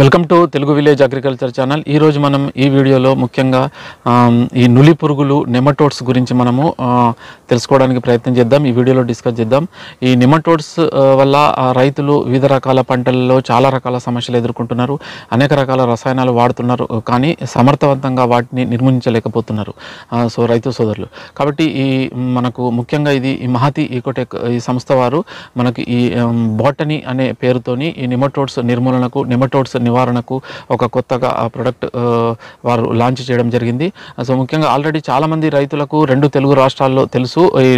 Welcome to Telugu village agriculture channel. ఈరోజు మనం ఈ వీడియోలో ముఖ్యంగా ఈ నులి పురుగులు నెమటోడ్స్ గురించి మనము తెలుసుకోవడానికి ప్రయత్నం చేద్దాం. ఈ వీడియోలో డిస్కస్ చేద్దాం. ఈ నెమటోడ్స్ వల్ల రైతులు వివిధ రకాల పంటలలో చాలా రకాల సమస్యలు ఎదుర్కొంటున్నారు. అనేక రకాల రసాయనాలు వాడుతున్నారు. కానీ సమర్థవంతంగా వాటిని నిర్మూలించలేకపోతున్నారు. సో రైతు సోదరులు. కాబట్టి ఈ మనకు ముఖ్యంగా ఇది ఈ మహతి ఈకోటెక్ ఈ సంస్థ వారు మనకి ఈ బాటనీ అనే పేరుతోని ఈ నెమటోడ్స్ నిర్మూలనకు నెమటోడ్స్ నివారణకు ఒక కొత్తగా ఆ ప్రొడక్ట్ వారు లాంచ్ చేయడం జరిగింది. సో ముఖ్యంగా ఆల్రెడీ చాలామంది రైతులకు రెండు తెలుగు రాష్ట్రాల్లో తెలుసు. ఈ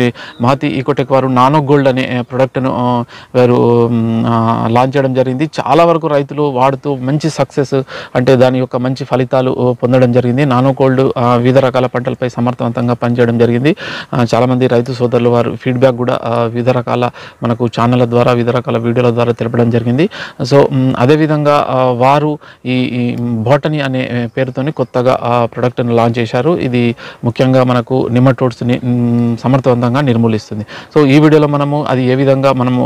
మహతి ఈకోటెక్ వారు నానో గోల్డ్ అనే ప్రొడక్ట్ను వారు లాంచ్ చేయడం జరిగింది. చాలా వరకు రైతులు వాడుతూ మంచి సక్సెస్ అంటే దాని యొక్క మంచి ఫలితాలు పొందడం జరిగింది. నానో గోల్డ్ వివిధ రకాల పంటలపై సమర్థవంతంగా పనిచేయడం జరిగింది. చాలామంది రైతు సోదరులు వారు ఫీడ్బ్యాక్ కూడా వివిధ రకాల మనకు ఛానళ్ళ ద్వారా వివిధ రకాల వీడియోల ద్వారా తెలపడం జరిగింది. సో అదేవిధంగా వారు ఈ బోటనీ అనే పేరుతోని కొత్తగా ఆ ప్రోడక్ట్ను లాంచ్ చేశారు. ఇది ముఖ్యంగా మనకు నిమటోడ్స్ని సమర్థవంతంగా నిర్మూలిస్తుంది. సో ఈ వీడియోలో మనము అది ఏ విధంగా మనము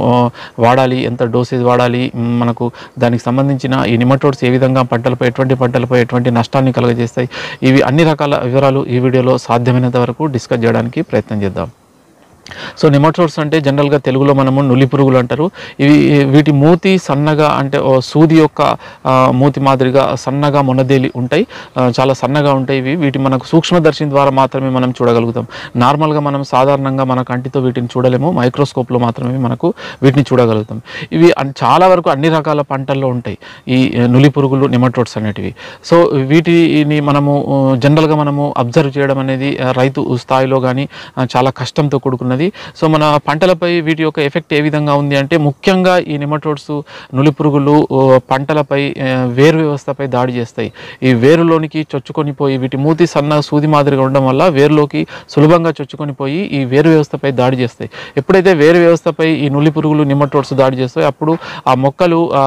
వాడాలి ఎంత డోసేజ్ వాడాలి మనకు దానికి సంబంధించిన ఈ నిమటోడ్స్ ఏ విధంగా పంటలపై ఎటువంటి పంటలపై ఎటువంటి నష్టాన్ని కలుగజేస్తాయి ఇవి అన్ని రకాల వివరాలు ఈ వీడియోలో సాధ్యమైనంత వరకు డిస్కస్ చేయడానికి ప్రయత్నం చేద్దాం. సో నిమటోడ్స్ అంటే జనరల్గా తెలుగులో మనము నులి పురుగులు అంటారు. ఇవి వీటి మూతి సన్నగా అంటే సూది యొక్క మూతి మాదిరిగా సన్నగా మొనదేలి ఉంటాయి. చాలా సన్నగా ఉంటాయి ఇవి. వీటి మనకు సూక్ష్మదర్శిని ద్వారా మాత్రమే మనం చూడగలుగుతాం. నార్మల్గా మనం సాధారణంగా మన కంటితో వీటిని చూడలేము. మైక్రోస్కోప్లో మాత్రమే మనకు వీటిని చూడగలుగుతాం. ఇవి చాలా వరకు అన్ని రకాల పంటల్లో ఉంటాయి. ఈ నులి పురుగులు నిమటోడ్స్ అనేటివి. సో వీటిని మనము జనరల్గా మనము అబ్జర్వ్ చేయడం అనేది రైతు స్థాయిలో కానీ చాలా కష్టంతో కూడుకున్నది. సో మన పంటలపై వీటి యొక్క ఎఫెక్ట్ ఏ విధంగా ఉంది అంటే ముఖ్యంగా ఈ నిమటోడ్స్ నులి పురుగులు పంటలపై వేరు వ్యవస్థపై దాడి చేస్తాయి. ఈ వేరులోనికి చొచ్చుకొని పోయి వీటి మూతి సన్న సూది మాదిరిగా ఉండడం వల్ల వేరులోకి సులభంగా చొచ్చుకొని పోయి ఈ వేరు వ్యవస్థపై దాడి చేస్తాయి. ఎప్పుడైతే వేరు వ్యవస్థపై ఈ నులి పురుగులు నిమటోడ్స్ దాడి చేస్తాయి అప్పుడు ఆ మొక్కలు ఆ,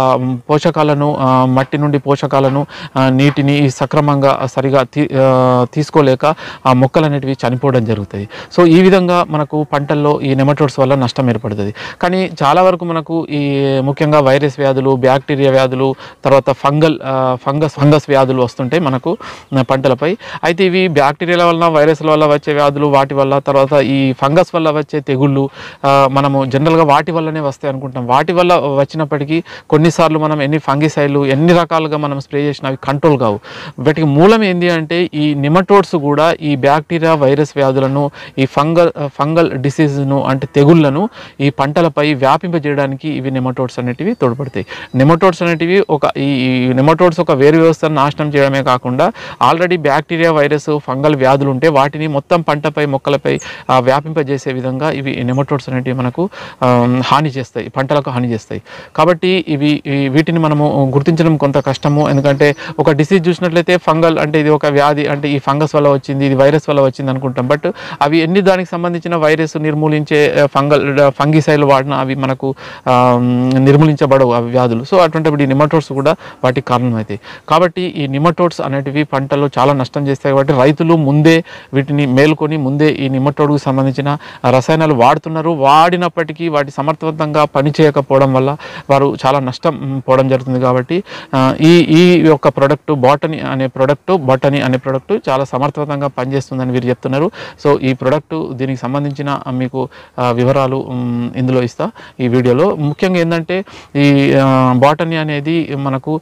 పోషకాలను మట్టి నుండి పోషకాలను నీటిని సక్రమంగా సరిగా తీ ఆ, తీసుకోలేక ఆ మొక్కలు అనేటివి చనిపోవడం జరుగుతుంది సో ఈ విధంగా మనకు పంటల్లో ఈ నెమటోడ్స్ వల్ల నష్టం ఏర్పడుతుంది. కానీ చాలా వరకు మనకు ఈ ముఖ్యంగా వైరస్ వ్యాధులు బ్యాక్టీరియా వ్యాధులు తర్వాత ఫంగల్ ఫంగస్ ఫంగస్ వ్యాధులు వస్తుంటాయి మనకు పంటలపై. అయితే ఇవి బ్యాక్టీరియాల వలన వైరస్ల వల్ల వచ్చే వ్యాధులు వాటి వల్ల తర్వాత ఈ ఫంగస్ వల్ల వచ్చే తెగుళ్ళు మనము జనరల్గా వాటి వల్లనే వస్తాయి అనుకుంటాం వాటి వల్ల వచ్చినప్పటికీ కొన్నిసార్లు మనం ఎన్ని ఫంగిసైడ్లు ఎన్ని రకాలుగా మనం స్ప్రే చేసినా అవి కంట్రోల్ కావు. వాటికి మూలం ఏంటి అంటే ఈ నిమటోడ్స్ కూడా ఈ బ్యాక్టీరియా వైరస్ వ్యాధులను ఈ ఫంగల్ ఫంగల్ డిసీజ్ను అంటే తెగుళ్ళను ఈ పంటలపై వ్యాపింపజేయడానికి ఇవి నెమటోడ్స్ అనేటివి తోడ్పడతాయి. నెమటోడ్స్ అనేటివి ఒక ఈ నెమటోడ్స్ ఒక వేరు వ్యవస్థను నాశనం చేయడమే కాకుండా ఆల్రెడీ బ్యాక్టీరియా వైరస్ ఫంగల్ వ్యాధులు ఉంటే వాటిని మొత్తం పంటపై మొక్కలపై వ్యాపింపజేసే విధంగా ఇవి నెమటోడ్స్ అనేటివి మనకు హాని చేస్తాయి పంటలకు హాని చేస్తాయి. కాబట్టి ఇవి వీటిని మనము గుర్తించడం కొంత కష్టము. ఎందుకంటే ఒక డిసీజ్ చూసినట్లయితే ఫంగల్ అంటే ఇది ఒక వ్యాధి అంటే ఈ ఫంగస్ వల్ల వచ్చింది ఇది వైరస్ వల్ల వచ్చింది అనుకుంటాం. బట్ అవి ఎన్ని దానికి సంబంధించిన వైరస్ నిర్మూలించే ఫంగల్ ఫంగిసైడ్లు వాడిన అవి మనకు నిర్మూలించబడవు అవి వ్యాధులు. సో అటువంటిప్పుడు ఈ నిమటోడ్స్ కూడా వాటికి కారణమవుతాయి కాబట్టి ఈ నిమటోడ్స్ అనేటివి పంటలో చాలా నష్టం చేస్తాయి కాబట్టి రైతులు ముందే వీటిని మేల్కొని ముందే ఈ నిమటోడ్కు సంబంధించిన రసాయనాలు వాడుతున్నారు. వాడినప్పటికీ వాటి సమర్థవంతంగా పనిచేయకపోవడం వల్ల వారు చాలా నష్టం పోవడం జరుగుతుంది కాబట్టి ఈ ఈ యొక్క ప్రొడక్ట్ బాటనీ అనే ప్రొడక్టు బాటనీ అనే ప్రోడక్ట్ చాలా సమర్థవంతంగా పనిచేస్తుందని వీరు చెప్తున్నారు. సో ఈ ప్రోడక్ట్ దీనికి సంబంధించిన మీకు వివరాలు ఇందులో ఇస్తా ఈ వీడియోలో. ముఖ్యంగా ఏంటంటే ఈ బాటనీ అనేది మనకు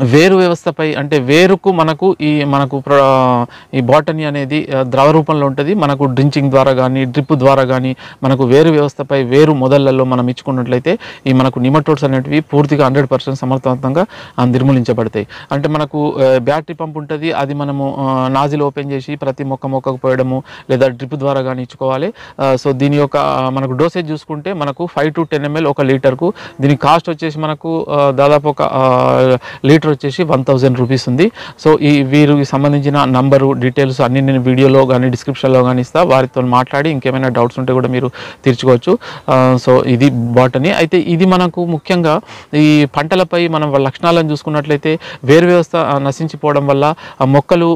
వేరు వ్యవస్థపై అంటే వేరుకు మనకు ఈ మనకు ప్ర- ఈ బాటనీ అనేది ద్రవ రూపంలో ఉంటుంది. మనకు డ్రించింగ్ ద్వారా కానీ డ్రిప్ ద్వారా కానీ మనకు వేరు వ్యవస్థపై వేరు మొదళ్ళలో మనం ఇచ్చుకున్నట్లయితే ఈ మనకు నిమటోడ్స్ అనేటివి పూర్తిగా హండ్రెడ్ పర్సెంట్ సమర్థవంతంగా నిర్మూలించబడతాయి. అంటే మనకు బ్యాటరీ పంప్ ఉంటుంది. అది మనము నాజిల్ ఓపెన్ చేసి ప్రతి మొక్క మొక్కకు పోయడము లేదా డ్రిప్ ద్వారా కానీ ఇచ్చుకోవాలి. సో దీని యొక్క మనకు డోసేజ్ చూసుకుంటే మనకు ఫైవ్ టు టెన్ ఎంఎల్ ఒక లీటర్కు దీని కాస్ట్ వచ్చేసి మనకు దాదాపు ఒక లీటర్ లీటర్ వచ్చేసి వన్ థౌజండ్ రూపీస్ ఉంది. సో ఈ వీరికి సంబంధించిన నంబరు డీటెయిల్స్ అన్ని నేను వీడియోలో కానీ డిస్క్రిప్షన్లో కానీ ఇస్తా. వారితో మాట్లాడి ఇంకేమైనా డౌట్స్ ఉంటే కూడా మీరు తీర్చుకోవచ్చు. సో ఇది బాటనీ. అయితే ఇది మనకు ముఖ్యంగా ఈ పంటలపై మనం లక్షణాలను చూసుకున్నట్లయితే వేరు వ్యవస్థ నశించిపోవడం వల్ల మొక్కలు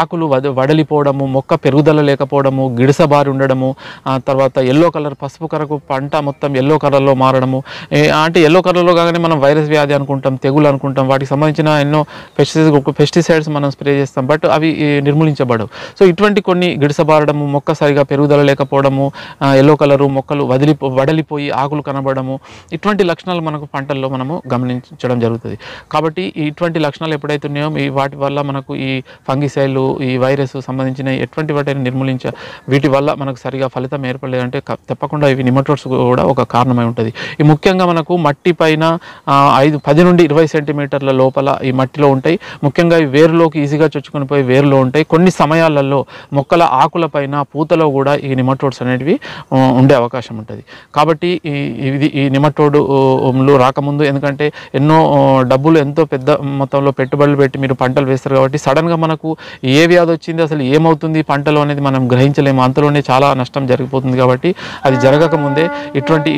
ఆకులు వడలిపోవడము మొక్క పెరుగుదల లేకపోవడము గిడసబారి ఉండడము తర్వాత ఎల్లో కలర్ పసుపు కరకు పంట మొత్తం ఎల్లో కలర్లో మారడము. అంటే ఎల్లో కలర్లో కాగానే మనం వైరస్ వ్యాధి అనుకుంటాం తెగులు అనుకుంటాం వాటికి సంబంధించిన ఎన్నో పెస్టిసైడ్స్ పెస్టిసైడ్స్ మనం స్ప్రే చేస్తాం. బట్ అవి నిర్మూలించబడవు. సో ఇటువంటి కొన్ని గిడసబారడము మొక్క సరిగా పెరుగుదల లేకపోవడము ఎల్లో కలరు మొక్కలు వదిలి వడలిపోయి ఆకులు కనబడము ఇటువంటి లక్షణాలు మనకు పంటల్లో మనము గమనించడం జరుగుతుంది. కాబట్టి ఇటువంటి లక్షణాలు ఎప్పుడైతే ఉన్నాయో ఈ వాటి వల్ల మనకు ఈ ఫంగిసైడ్లు ఈ వైరస్ సంబంధించిన ఎటువంటి వాటిని నిర్మూలించ వీటి వల్ల మనకు సరిగా ఫలితం ఏర్పడలేదంటే తప్పకుండా ఇవి నిమటోడ్స్ కూడా ఒక కారణమై ఉంటుంది. ఈ ముఖ్యంగా మనకు మట్టి పైన ఐదు పది నుండి ఇరవై సెంటీమీటర్ల లోపల ఈ మట్టిలో ఉంటాయి. ముఖ్యంగా ఈ వేరులోకి ఈజీగా చొచ్చుకొని పోయి వేరులో ఉంటాయి. కొన్ని సమయాలలో మొక్కల ఆకుల పైన పూతలో కూడా ఈ నిమటోడ్స్ అనేటివి ఉండే అవకాశం ఉంటుంది. కాబట్టి ఈ ఇది ఈ నిమటోడులు రాకముందు ఎందుకంటే ఎన్నో డబ్బులు ఎంతో పెద్ద మొత్తంలో పెట్టుబడులు పెట్టి మీరు పంటలు వేస్తారు కాబట్టి సడన్గా మనకు ఏ వ్యాధి వచ్చింది అసలు ఏమవుతుంది పంటలో అనేది మనం గ్రహించలేము. అంతలోనే చాలా నష్టం జరిగిపోతుంది కాబట్టి అది జరగక ముందే ఇటువంటి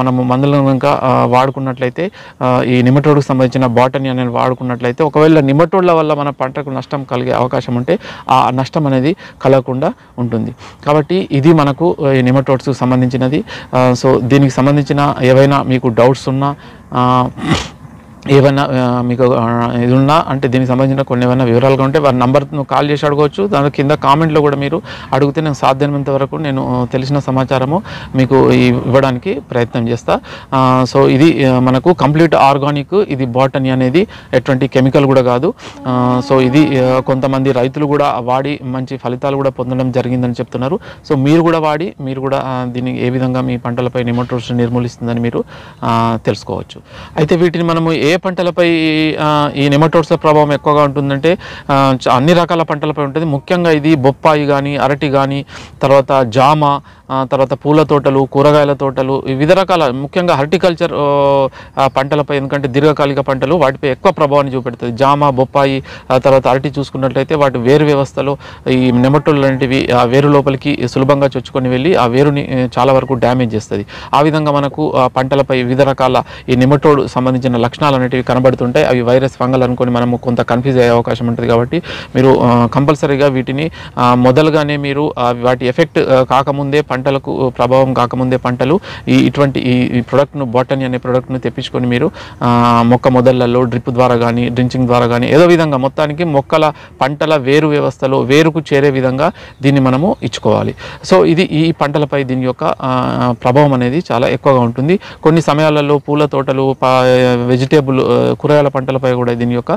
మనము మందులను కనుక వాడుకున్నట్లయితే ఈ నిమటోడ్కి సంబంధించిన బాటనీ అనేది వాడుకున్నట్లయితే ఒకవేళ నిమటోడ్ల వల్ల మన పంటకు నష్టం కలిగే అవకాశం ఉంటే ఆ నష్టం అనేది కలగకుండా ఉంటుంది. కాబట్టి ఇది మనకు నిమటోడ్స్కు ఈ నిమటోడ్స్కి సంబంధించినది. సో దీనికి సంబంధించిన ఏవైనా మీకు డౌట్స్ ఉన్నా ఏమైనా మీకు ఇది ఉన్నా అంటే దీనికి సంబంధించిన కొన్ని ఏమైనా వివరాలుగా ఉంటే వారి నంబర్ను కాల్ చేసి అడగవచ్చు. దాని కింద కామెంట్లో కూడా మీరు అడిగితే నేను సాధ్యమైనంత వరకు నేను తెలిసిన సమాచారము మీకు ఇవ్వడానికి ప్రయత్నం చేస్తా. సో ఇది మనకు కంప్లీట్ ఆర్గానిక్ ఇది బాటనీ అనేది ఎటువంటి కెమికల్ కూడా కాదు. సో ఇది కొంతమంది రైతులు కూడా వాడి మంచి ఫలితాలు కూడా పొందడం జరిగిందని చెప్తున్నారు. సో మీరు కూడా వాడి మీరు కూడా దీన్ని ఏ విధంగా మీ పంటలపై నిమోట్రోషన్ నిర్మూలిస్తుందని మీరు తెలుసుకోవచ్చు. అయితే వీటిని మనము ఏ ఏ పంటలపై ఈ నెమటోడ్స్ ప్రభావం ఎక్కువగా ఉంటుందంటే అన్ని రకాల పంటలపై ఉంటుంది. ముఖ్యంగా ఇది బొప్పాయి కానీ అరటి కానీ తర్వాత జామ తర్వాత పూల తోటలు కూరగాయల తోటలు వివిధ రకాల ముఖ్యంగా హార్టికల్చర్ పంటలపై ఎందుకంటే దీర్ఘకాలిక పంటలు వాటిపై ఎక్కువ ప్రభావాన్ని చూపెడుతుంది. జామ బొప్పాయి తర్వాత అరటి చూసుకున్నట్లయితే వాటి వేరు వ్యవస్థలో ఈ నెమటోళ్ళు లాంటివి ఆ వేరు లోపలికి సులభంగా చొచ్చుకొని వెళ్ళి ఆ వేరుని చాలా వరకు డ్యామేజ్ చేస్తుంది. ఆ విధంగా మనకు ఆ పంటలపై వివిధ రకాల ఈ నెమటోడ్ సంబంధించిన లక్షణాలు అనేటివి కనబడుతుంటాయి. అవి వైరస్ ఫంగల్ అనుకొని మనము కొంత కన్ఫ్యూజ్ అయ్యే అవకాశం ఉంటుంది కాబట్టి మీరు కంపల్సరీగా వీటిని మొదలుగానే మీరు వాటి ఎఫెక్ట్ కాకముందే పంట పంటలకు ప్రభావం కాకముందే పంటలు ఈ ఇటువంటి ఈ ప్రొడక్ట్ను బాటనీ అనే ప్రొడక్ట్ను తెప్పించుకొని మీరు మొక్క మొదళ్ళలో డ్రిప్ ద్వారా కానీ డ్రించింగ్ ద్వారా కానీ ఏదో విధంగా మొత్తానికి మొక్కల పంటల వేరు వ్యవస్థలో వేరుకు చేరే విధంగా దీన్ని మనము ఇచ్చుకోవాలి. సో ఇది ఈ పంటలపై దీని యొక్క ప్రభావం అనేది చాలా ఎక్కువగా ఉంటుంది. కొన్ని సమయాలలో పూల తోటలు వెజిటేబుల్ కూరగాయల పంటలపై కూడా దీని యొక్క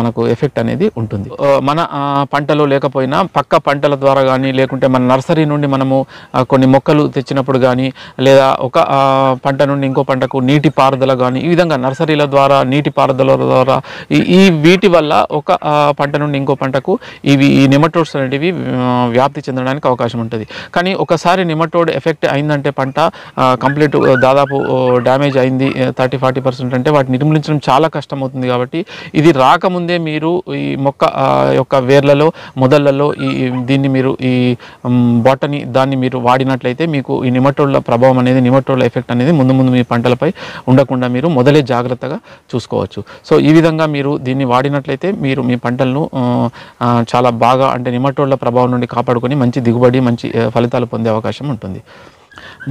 మనకు ఎఫెక్ట్ అనేది ఉంటుంది. మన పంటలు పంటలో లేకపోయినా పక్క పంటల ద్వారా కానీ లేకుంటే మన నర్సరీ నుండి మనము కొన్ని మొక్కలు తెచ్చినప్పుడు కానీ లేదా ఒక పంట నుండి ఇంకో పంటకు నీటి పారుదల కానీ ఈ విధంగా నర్సరీల ద్వారా నీటి పారుదల ద్వారా ఈ వీటి వల్ల ఒక పంట నుండి ఇంకో పంటకు ఇవి ఈ నిమటోడ్స్ అనేటివి వ్యాప్తి చెందడానికి అవకాశం ఉంటుంది. కానీ ఒకసారి నిమటోడ్ ఎఫెక్ట్ అయిందంటే పంట కంప్లీట్ దాదాపు డ్యామేజ్ అయింది థర్టీ ఫార్టీ పర్సెంట్ అంటే వాటిని నిర్మూలించడం చాలా కష్టం అవుతుంది కాబట్టి ఇది రాకముందే మీరు ఈ మొక్క యొక్క వేర్లలో మొదళ్ళలో ఈ దీన్ని మీరు ఈ బాటని దాన్ని మీరు వాడినట్లయితే మీకు ఈ నిమటోళ్ళ ప్రభావం అనేది నిమటోళ్ళ ఎఫెక్ట్ అనేది ముందు ముందు మీ పంటలపై ఉండకుండా మీరు మొదలే జాగ్రత్తగా చూసుకోవచ్చు. సో ఈ విధంగా మీరు దీన్ని వాడినట్లయితే మీరు మీ పంటలను చాలా బాగా అంటే నిమటోళ్ళ ప్రభావం నుండి కాపాడుకొని మంచి దిగుబడి మంచి ఫలితాలు పొందే అవకాశం ఉంటుంది.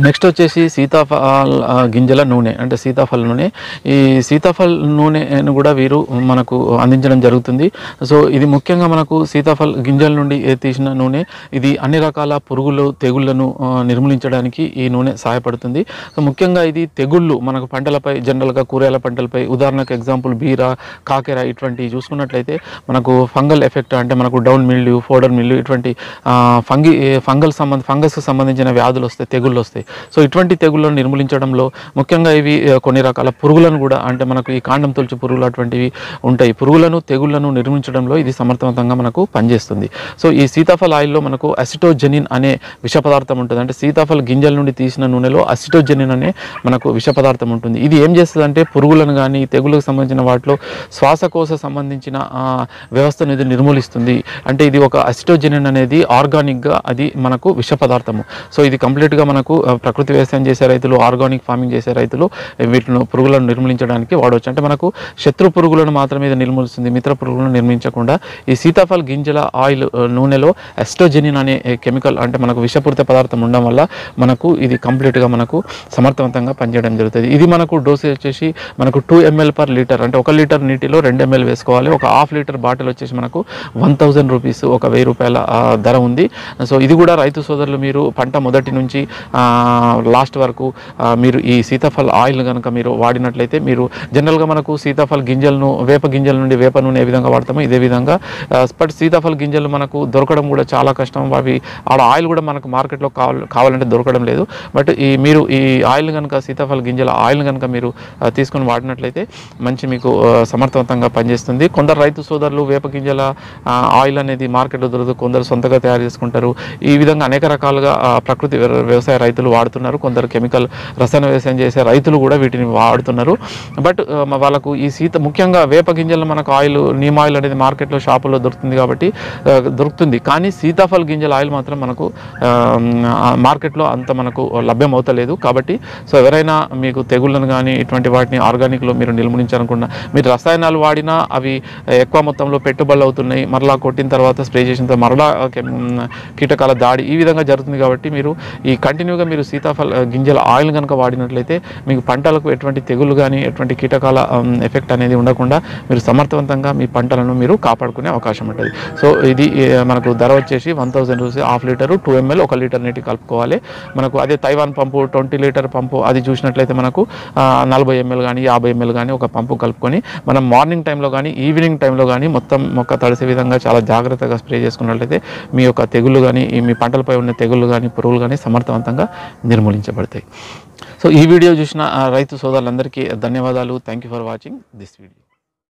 నెక్స్ట్ వచ్చేసి సీతాఫల గింజల నూనె అంటే సీతాఫల నూనె. ఈ సీతాఫల నూనెను కూడా వీరు మనకు అందించడం జరుగుతుంది. సో ఇది ముఖ్యంగా మనకు సీతాఫల గింజల నుండి తీసిన నూనె ఇది అన్ని రకాల పురుగులు తెగుళ్ళను నిర్మూలించడానికి ఈ నూనె సహాయపడుతుంది. సో ముఖ్యంగా ఇది తెగుళ్ళు మనకు పంటలపై జనరల్గా కూరగాయల పంటలపై ఉదాహరణకు ఎగ్జాంపుల్ బీర కాకెర ఇటువంటివి చూసుకున్నట్లయితే మనకు ఫంగల్ ఎఫెక్ట్ అంటే మనకు డౌన్ మిల్లు ఫోడర్ మిల్లు ఇటువంటి ఫంగి ఫంగల్ సంబంధ ఫంగస్కి సంబంధించిన వ్యాధులు వస్తాయి తెగుళ్ళు వస్తాయి. సో ఇటువంటి తెగుళ్ళను నిర్మూలించడంలో ముఖ్యంగా ఇవి కొన్ని రకాల పురుగులను కూడా అంటే మనకు ఈ కాండం తొలిచి పురుగులు అటువంటివి ఉంటాయి. పురుగులను తెగుళ్ళను నిర్మించడంలో ఇది సమర్థవంతంగా మనకు పనిచేస్తుంది. సో ఈ సీతాఫల ఆయిల్లో మనకు అసిటోజెనిన్ అనే విష పదార్థం ఉంటుంది. అంటే సీతాఫల గింజల నుండి తీసిన నూనెలో అసిటోజెనిన్ అనే మనకు విష పదార్థం ఉంటుంది. ఇది ఏం చేస్తుందంటే పురుగులను కానీ తెగులకు సంబంధించిన వాటిలో శ్వాసకోశ సంబంధించిన వ్యవస్థను ఇది నిర్మూలిస్తుంది. అంటే ఇది ఒక అసిటోజెనిన్ అనేది ఆర్గానిక్గా అది మనకు విష పదార్థము. సో ఇది కంప్లీట్గా మనకు ప్రకృతి వ్యవసాయం చేసే రైతులు ఆర్గానిక్ ఫార్మింగ్ చేసే రైతులు వీటిని పురుగులను నిర్మూలించడానికి వాడవచ్చు అంటే మనకు శత్రు పురుగులను మాత్రమే ఇది నిర్మూలిస్తుంది మిత్ర పురుగులను నిర్మించకుండా ఈ సీతాఫల్ గింజల ఆయిల్ నూనెలో ఎస్ట్రోజెనిన్ అనే కెమికల్ అంటే మనకు విషపూరిత పదార్థం ఉండడం వల్ల మనకు ఇది కంప్లీట్గా మనకు సమర్థవంతంగా పనిచేయడం జరుగుతుంది. ఇది మనకు డోసేజ్ వచ్చేసి మనకు టూ ఎంఎల్ పర్ లీటర్ అంటే ఒక లీటర్ నీటిలో రెండు ఎంఎల్ వేసుకోవాలి. ఒక హాఫ్ లీటర్ బాటిల్ వచ్చేసి మనకు వన్ థౌజండ్ రూపీస్ ఒక వెయ్యి రూపాయల ధర ఉంది. సో ఇది కూడా రైతు సోదరులు మీరు పంట మొదటి నుంచి లాస్ట్ వరకు మీరు ఈ సీతాఫల్ ఆయిల్ కనుక మీరు వాడినట్లయితే మీరు జనరల్గా మనకు సీతాఫల్ గింజలను వేప గింజల నుండి వేప నూనె ఏ విధంగా వాడతామో ఇదే విధంగా బట్ సీతాఫల్ గింజలు మనకు దొరకడం కూడా చాలా కష్టం. అవి ఆడ ఆయిల్ కూడా మనకు మార్కెట్లో కావాలంటే దొరకడం లేదు. బట్ ఈ మీరు ఈ ఆయిల్ కనుక సీతాఫల గింజల ఆయిల్ కనుక మీరు తీసుకొని వాడినట్లయితే మంచి మీకు సమర్థవంతంగా పనిచేస్తుంది. కొందరు రైతు సోదరులు వేప గింజల ఆయిల్ అనేది మార్కెట్లో దొరకదు. కొందరు సొంతగా తయారు చేసుకుంటారు. ఈ విధంగా అనేక రకాలుగా ప్రకృతి వ్యవసాయ రైతులు వాడుతున్నారు. కొందరు కెమికల్ రసాయన వ్యవసాయం చేసే రైతులు కూడా వీటిని వాడుతున్నారు. బట్ వాళ్ళకు ఈ సీత ముఖ్యంగా వేప గింజలు మనకు ఆయిల్ నీమ్ ఆయిల్ అనేది మార్కెట్లో షాపుల్లో దొరుకుతుంది కాబట్టి దొరుకుతుంది. కానీ సీతాఫల్ గింజల ఆయిల్ మాత్రం మనకు మార్కెట్లో అంత మనకు లభ్యం అవుతలేదు. కాబట్టి సో ఎవరైనా మీకు తెగుళ్ళను కానీ ఇటువంటి వాటిని ఆర్గానిక్లో మీరు నిర్మూలించాలనుకున్నా మీరు రసాయనాలు వాడినా అవి ఎక్కువ మొత్తంలో పెట్టుబడులు అవుతున్నాయి మరలా కొట్టిన తర్వాత స్ప్రే చేసిన తర్వాత మరలా కీటకాల దాడి ఈ విధంగా జరుగుతుంది కాబట్టి మీరు ఈ కంటిన్యూగా మీరు మీరు సీతాఫల గింజల ఆయిల్ కనుక వాడినట్లయితే మీకు పంటలకు ఎటువంటి తెగులు కానీ ఎటువంటి కీటకాల ఎఫెక్ట్ అనేది ఉండకుండా మీరు సమర్థవంతంగా మీ పంటలను మీరు కాపాడుకునే అవకాశం ఉంటుంది. సో ఇది మనకు ధర వచ్చేసి one thousand rupees half litre two M L ఒక లీటర్ నీటి కలుపుకోవాలి. మనకు అదే Taiwan pump twenty litre pump అది చూసినట్లయితే మనకు నలభై ఎంఎల్ కానీ యాభై ఎంఎల్ కానీ ఒక పంపు కలుపుకొని మనం మార్నింగ్ టైంలో కానీ ఈవినింగ్ టైంలో కానీ మొత్తం మొక్క తడిసే విధంగా చాలా జాగ్రత్తగా స్ప్రే చేసుకున్నట్లయితే మీ యొక్క తెగుళ్ళు కానీ మీ పంటలపై ఉన్న తెగుళ్ళు కానీ పురుగులు కానీ సమర్థవంతంగా నిర్మూలించబడతాయి. సో ఈ వీడియో చూసిన రైతు సోదరులందరికీ ధన్యవాదాలు. Thank you for watching this video